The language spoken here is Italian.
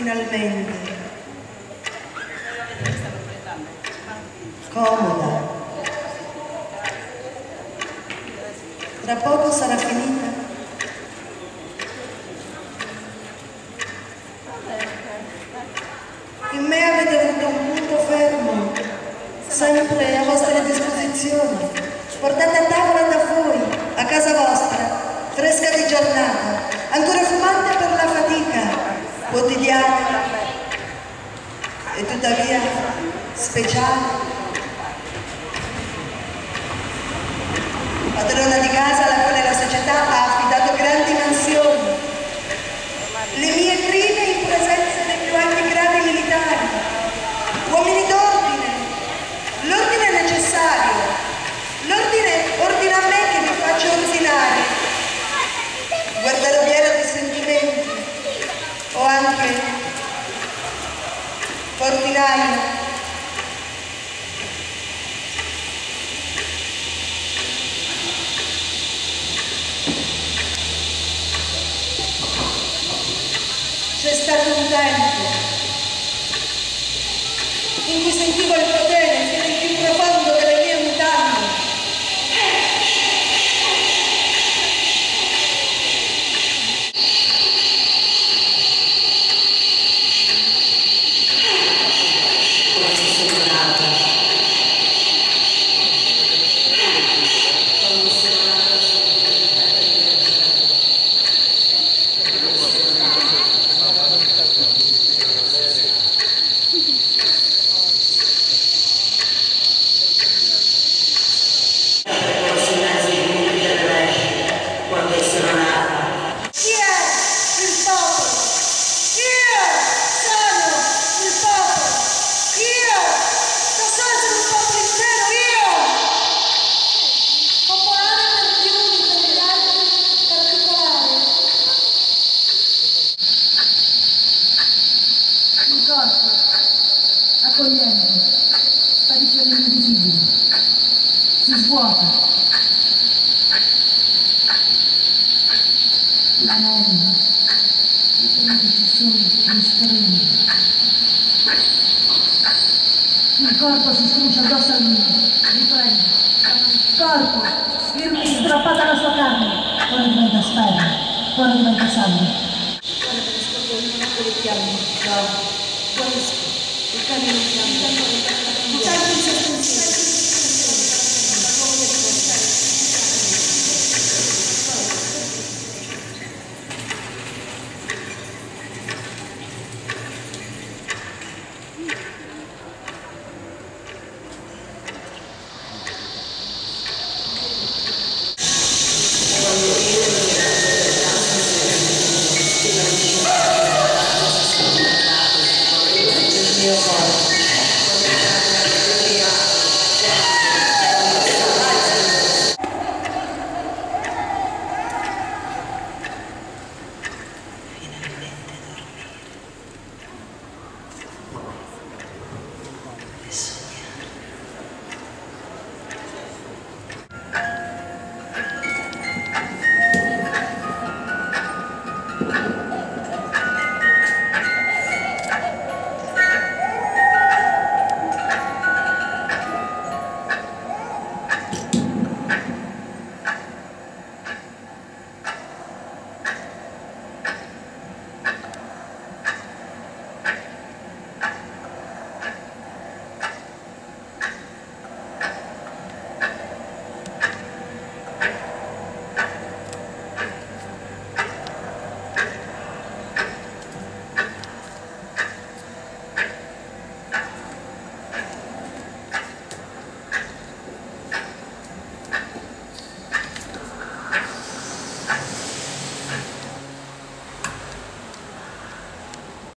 finalmente. Comoda. Tra poco sarà finita. In me avete avuto un punto fermo, sempre a vostra disposizione. Portate a tavola da fuori, a casa vostra, fresca di giornata, ancora fatica quotidiana e tuttavia speciale. C'è stato un tempo in cui sentivo il potere fino in più profondo delle mie mutande. percorso accogliente, sparisce all'invisibile, si svuota. L'anello, i tredici sono ristretti. Il corpo si struscia addosso al mio, riprende. Corpo, firme strappata alla sua carne, ora diventa sfera, ora diventa sangue. Ora me ne scorgo ognuno delle fiamme, no, Gracias.